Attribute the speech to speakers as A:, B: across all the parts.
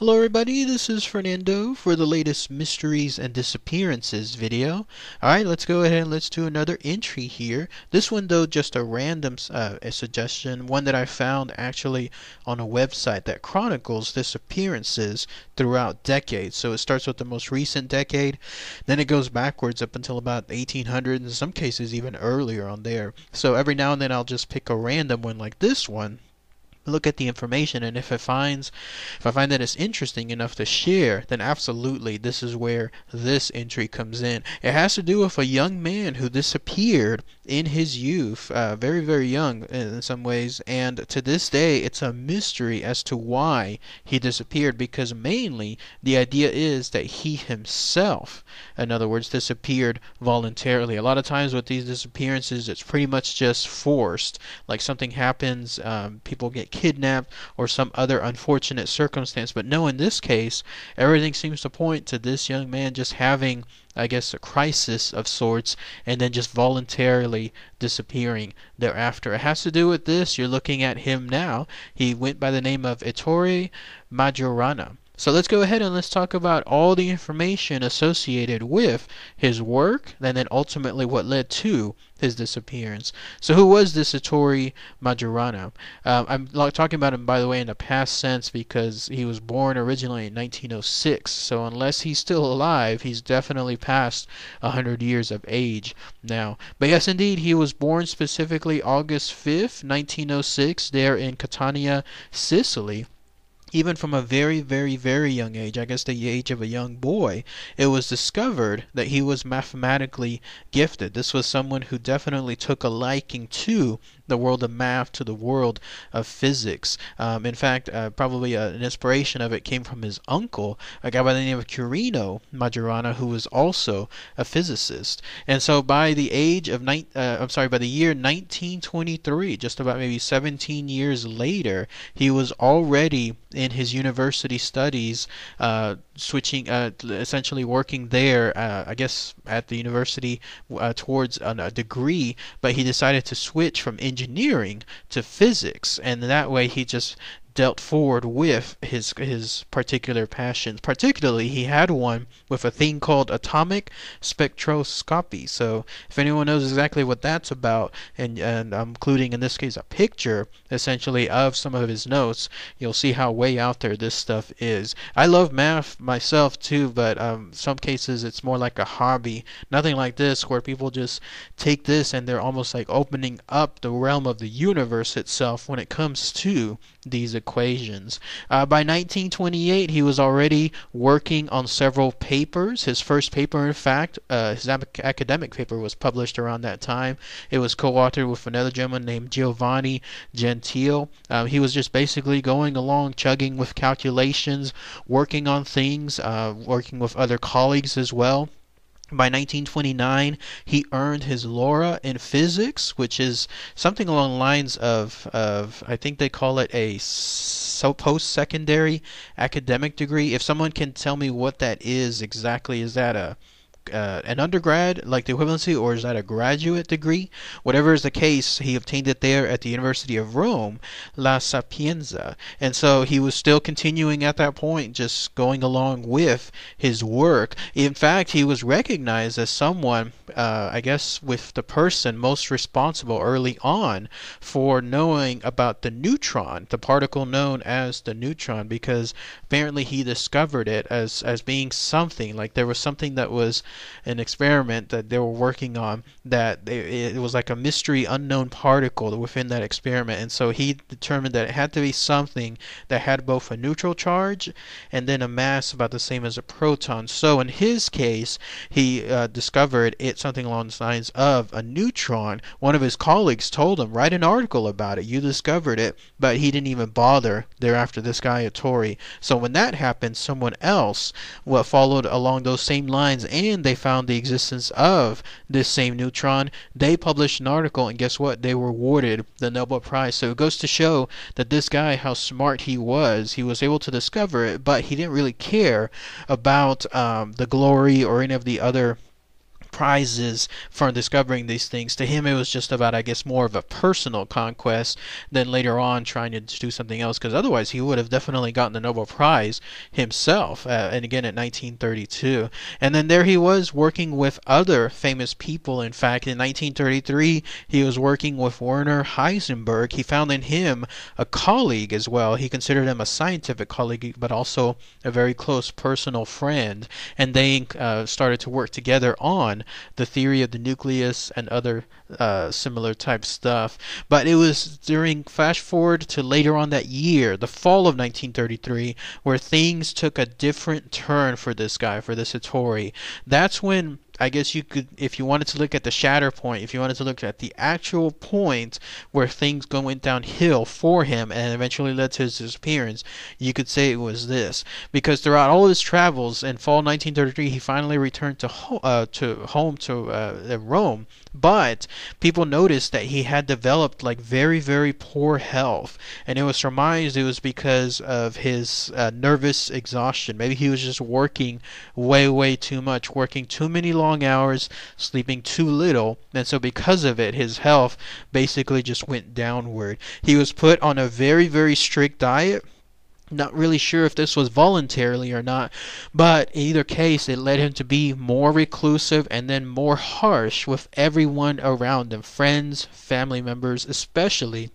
A: Hello everybody, this is Fernando for the latest mysteries and disappearances video. Alright, let's go ahead and let's do another entry here. This one though, just a random uh, a suggestion, one that I found actually on a website that chronicles disappearances throughout decades. So it starts with the most recent decade, then it goes backwards up until about 1800, in some cases even earlier on there. So every now and then I'll just pick a random one like this one look at the information and if it finds if I find that it's interesting enough to share then absolutely this is where this entry comes in. It has to do with a young man who disappeared in his youth uh, very very young in some ways and to this day it's a mystery as to why he disappeared because mainly the idea is that he himself in other words disappeared voluntarily. A lot of times with these disappearances it's pretty much just forced. Like something happens um, people get kidnapped or some other unfortunate circumstance. But no, in this case, everything seems to point to this young man just having, I guess, a crisis of sorts and then just voluntarily disappearing thereafter. It has to do with this. You're looking at him now. He went by the name of Ettore Majorana. So let's go ahead and let's talk about all the information associated with his work and then ultimately what led to his disappearance. So who was this Ettore Majorana? Um, I'm talking about him, by the way, in the past sense because he was born originally in 1906. So unless he's still alive, he's definitely past 100 years of age now. But yes, indeed, he was born specifically August 5th, 1906, there in Catania, Sicily even from a very, very, very young age, I guess the age of a young boy, it was discovered that he was mathematically gifted. This was someone who definitely took a liking to the world of math to the world of physics. Um, in fact, uh, probably uh, an inspiration of it came from his uncle, a guy by the name of Quirino Majorana, who was also a physicist. And so by the age of, ni- uh, I'm sorry, by the year 1923, just about maybe 17 years later, he was already in his university studies, uh, switching, uh, essentially working there, uh, I guess at the university uh, towards a degree, but he decided to switch from engineering to physics, and that way he just dealt forward with his his particular passions. Particularly, he had one with a thing called atomic spectroscopy. So, if anyone knows exactly what that's about, and and I'm including in this case a picture essentially of some of his notes, you'll see how way out there this stuff is. I love math myself too, but um, some cases it's more like a hobby. Nothing like this where people just take this and they're almost like opening up the realm of the universe itself when it comes to these equations. Uh, by 1928, he was already working on several papers. His first paper, in fact, uh, his academic paper was published around that time. It was co-authored with another gentleman named Giovanni Gentile. Um, he was just basically going along, chugging with calculations, working on things, uh, working with other colleagues as well. By 1929, he earned his Laurea in physics, which is something along the lines of, of I think they call it a post-secondary academic degree. If someone can tell me what that is exactly, is that a uh, an undergrad, like the equivalency, or is that a graduate degree? Whatever is the case, he obtained it there at the University of Rome, La Sapienza. And so he was still continuing at that point, just going along with his work. In fact, he was recognized as someone, uh, I guess, with the person most responsible early on for knowing about the neutron, the particle known as the neutron, because apparently he discovered it as, as being something, like there was something that was an experiment that they were working on that it was like a mystery unknown particle within that experiment. And so he determined that it had to be something that had both a neutral charge and then a mass about the same as a proton. So in his case he uh, discovered it something along the lines of a neutron. One of his colleagues told him write an article about it. You discovered it. But he didn't even bother thereafter this guy Ettore so when that happened someone else well, followed along those same lines and they found the existence of this same neutron, they published an article, and guess what? They were awarded the Nobel Prize. So it goes to show that this guy, how smart he was, he was able to discover it, but he didn't really care about um, the glory or any of the other prizes for discovering these things. To him, it was just about, I guess, more of a personal conquest than later on trying to do something else. Because otherwise, he would have definitely gotten the Nobel Prize himself. Uh, and again, at 1932, and then there he was working with other famous people. In fact, in 1933, he was working with Werner Heisenberg. He found in him a colleague as well. He considered him a scientific colleague, but also a very close personal friend. And they uh, started to work together on the theory of the nucleus and other uh, similar type stuff. But it was during flash forward to later on that year, the fall of 1933, where things took a different turn for this guy, for this Ettore. That's when I guess you could, if you wanted to look at the shatter point, if you wanted to look at the actual point where things went downhill for him and eventually led to his disappearance, you could say it was this. Because throughout all his travels in fall 1933, he finally returned to ho- uh, to home to uh, Rome. But people noticed that he had developed like very very poor health, and it was surmised it was because of his uh, nervous exhaustion. Maybe he was just working way way too much, working too many long long hours, sleeping too little, and so because of it, his health basically just went downward. He was put on a very, very strict diet. Not really sure if this was voluntarily or not, but in either case, it led him to be more reclusive and then more harsh with everyone around him friends, family members, especially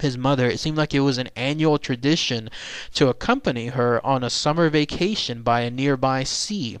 A: his mother, it seemed like it was an annual tradition to accompany her on a summer vacation by a nearby sea.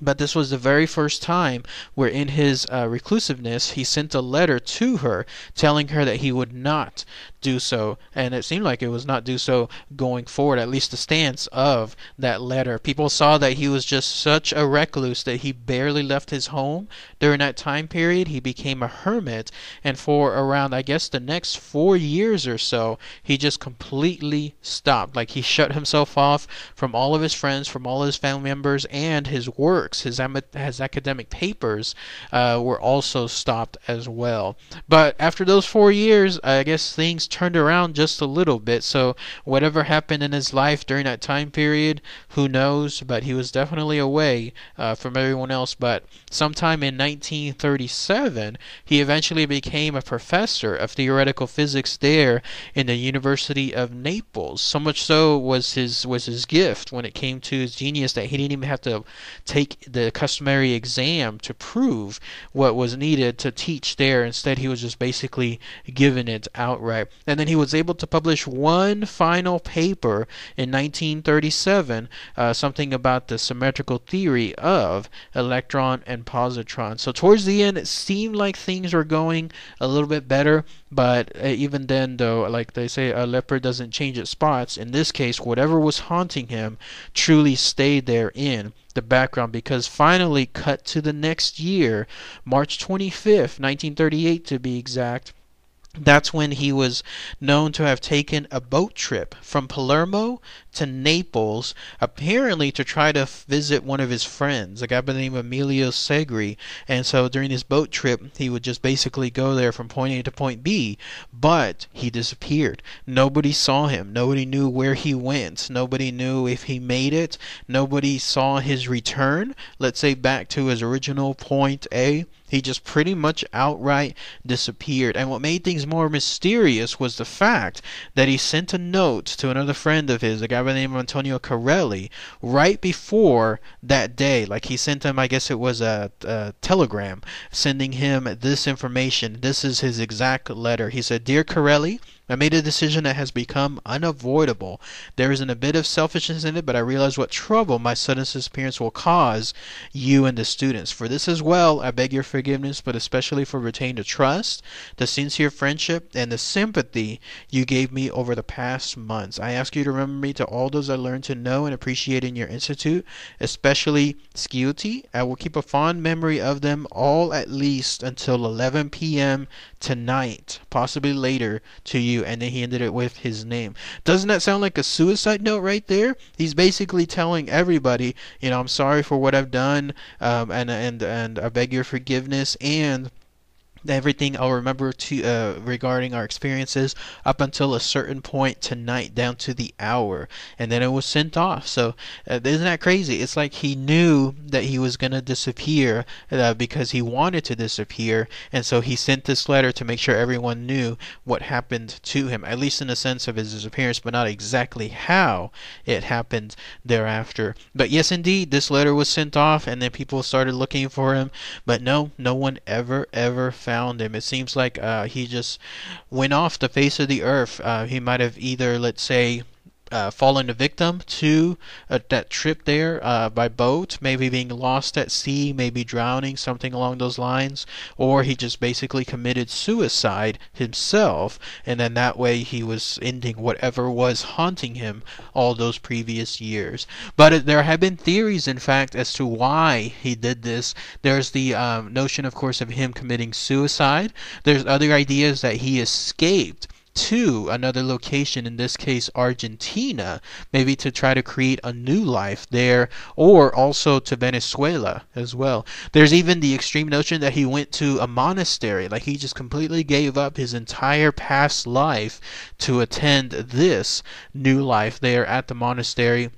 A: But this was the very first time where, in his uh, reclusiveness, he sent a letter to her telling her that he would not do so, and it seemed like it was not do so going forward, at least the stance of that letter. People saw that he was just such a recluse that he barely left his home during that time period. He became a hermit, and for around, I guess, the next four years or so, he just completely stopped. Like he shut himself off from all of his friends, from all his family members, and his works, his, his academic papers uh, were also stopped as well. But after those four years, I guess things turned around just a little bit. So whatever happened in his life during that time period, who knows? But he was definitely away uh, from everyone else. But sometime in 1937, he eventually became a professor of theoretical physics there in the University of Naples. So much so was his was his gift when it came to his genius that he didn't even have to take the customary exam to prove what was needed to teach there. Instead, he was just basically given it outright. And then he was able to publish one final paper in 1937, uh, something about the symmetrical theory of electron and positron. So towards the end, it seemed like things were going a little bit better, but uh, even then, though, like they say, a leopard doesn't change its spots. In this case, whatever was haunting him truly stayed there in the background because finally, cut to the next year, March 25th, 1938 to be exact that's when he was known to have taken a boat trip from Palermo to Naples, apparently to try to visit one of his friends, a guy by the name of Emilio Segrè. And so during this boat trip, he would just basically go there from point A to point B. But he disappeared. Nobody saw him. Nobody knew where he went. Nobody knew if he made it. Nobody saw his return, let's say back to his original point A. He just pretty much outright disappeared. And what made things more mysterious was the fact that he sent a note to another friend of his, a guy by the name of Antonio Carrelli, right before that day. Like he sent him, I guess it was a, a telegram, sending him this information. This is his exact letter. He said, Dear Carrelli, I made a decision that has become unavoidable. There isn't a bit of selfishness in it, but I realize what trouble my sudden disappearance will cause you and the students. For this as well, I beg your forgiveness, but especially for retaining the trust, the sincere friendship, and the sympathy you gave me over the past months. I ask you to remember me to all those I learned to know and appreciate in your institute, especially Sciuti. I will keep a fond memory of them all at least until 11 p.m. tonight, possibly later, to you and then he ended it with his name. Doesn't that sound like a suicide note right there? He's basically telling everybody, you know, I'm sorry for what I've done, um, and and and I beg your forgiveness, and everything I'll remember to uh, regarding our experiences up until a certain point tonight, down to the hour, and then it was sent off. So uh, isn't that crazy? It's like he knew that he was gonna disappear uh, because he wanted to disappear, and so he sent this letter to make sure everyone knew what happened to him, at least in the sense of his disappearance, but not exactly how it happened thereafter. But yes, indeed, this letter was sent off, and then people started looking for him, but no, no one ever ever found him. It seems like uh, he just went off the face of the earth. Uh, he might have either, let's say, uh, fallen a victim to uh, that trip there uh, by boat, maybe being lost at sea, maybe drowning, something along those lines, or he just basically committed suicide himself, and then that way he was ending whatever was haunting him all those previous years. But there have been theories, in fact, as to why he did this. There's the um, notion, of course, of him committing suicide. There's other ideas that he escaped to another location, in this case Argentina, maybe to try to create a new life there, or also to Venezuela as well. There's even the extreme notion that he went to a monastery, like he just completely gave up his entire past life to attend this new life there at the monastery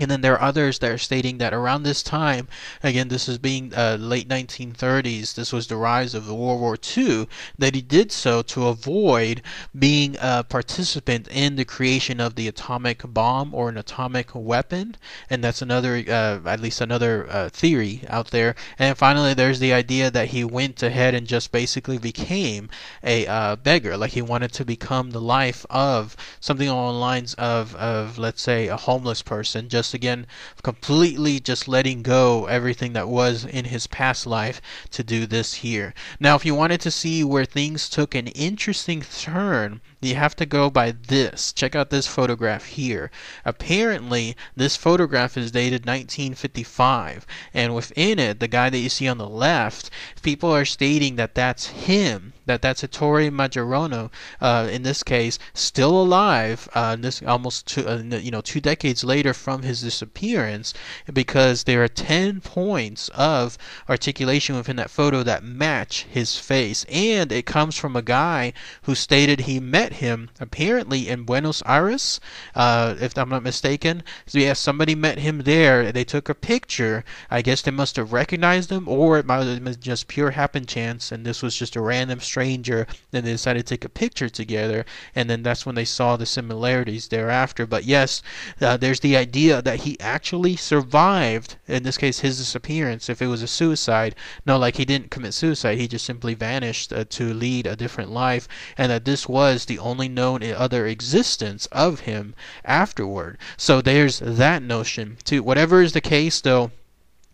A: and then there are others that are stating that around this time, again, this is being uh, late 1930s, this was the rise of the World War II, that he did so to avoid being a participant in the creation of the atomic bomb or an atomic weapon. And that's another, uh, at least another uh, theory out there. And finally, there's the idea that he went ahead and just basically became a uh, beggar, like he wanted to become the life of something along the lines of, of let's say, a homeless person, just again completely just letting go everything that was in his past life to do this here. Now, if you wanted to see where things took an interesting turn, you have to go by this. Check out this photograph here. Apparently, this photograph is dated 1955, and within it, the guy that you see on the left, people are stating that that's him, that that's Ettore Majorana, uh, in this case, still alive. Uh, this almost two, uh, you know, two decades later from his disappearance, because there are 10 points of articulation within that photo that match his face, and it comes from a guy who stated he met met him apparently in Buenos Aires, uh, if I'm not mistaken. So yeah, somebody met him there. They took a picture. I guess they must have recognized him, or it might have been just pure happen chance, and this was just a random stranger. And they decided to take a picture together, and then that's when they saw the similarities thereafter. But yes, uh, there's the idea that he actually survived. In this case, his disappearance. If it was a suicide, no, like he didn't commit suicide. He just simply vanished uh, to lead a different life, and that this was the only known other existence of him afterward. So there's that notion too. Whatever is the case, though,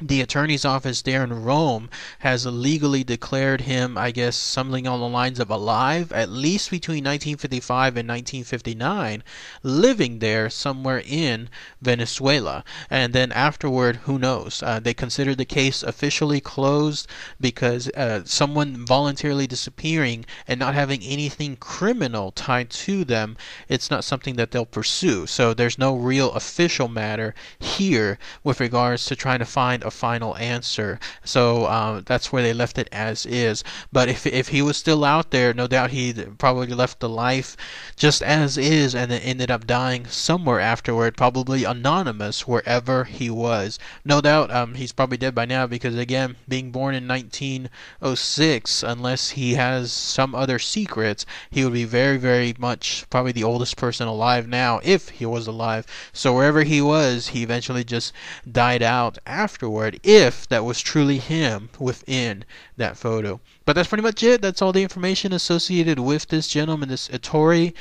A: the attorney's office there in Rome has legally declared him, I guess, something on the lines of alive, at least between 1955 and 1959, living there somewhere in Venezuela. And then afterward, who knows? Uh, they consider the case officially closed because uh, someone voluntarily disappearing and not having anything criminal tied to them, it's not something that they'll pursue. So there's no real official matter here with regards to trying to find a final answer. So um, that's where they left it as is. But if, if he was still out there, no doubt he probably left the life just as is and then ended up dying somewhere afterward, probably anonymous wherever he was. No doubt um, he's probably dead by now because, again, being born in 1906, unless he has some other secrets, he would be very, very much probably the oldest person alive now if he was alive. So wherever he was, he eventually just died out afterwards forward if that was truly him within that photo. But that's pretty much it. That's all the information associated with this gentleman, this Ettore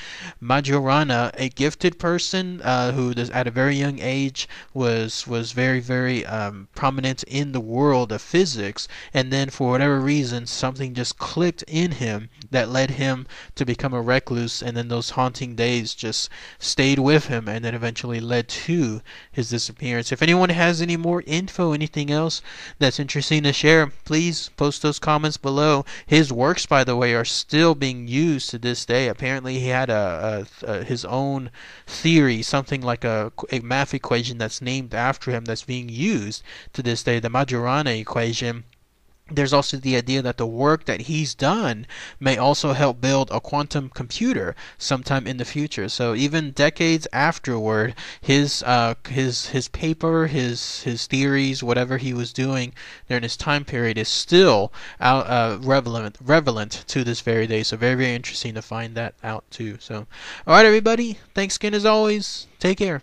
A: Majorana, a gifted person uh, who, at a very young age, was was very very um, prominent in the world of physics, and then for whatever reason, something just clicked in him that led him to become a recluse, and then those haunting days just stayed with him, and then eventually led to his disappearance. If anyone has any more info, anything else that's interesting to share, please post those comments below. His works, by the way, are still being used to this day. Apparently, he had a, a, a his own theory, something like a, a math equation that's named after him that's being used to this day, the Majorana equation there's also the idea that the work that he's done may also help build a quantum computer sometime in the future. So even decades afterward, his uh, his his paper, his his theories, whatever he was doing during his time period, is still out, uh, relevant relevant to this very day. So very very interesting to find that out too. So all right, everybody, thanks again as always. Take care.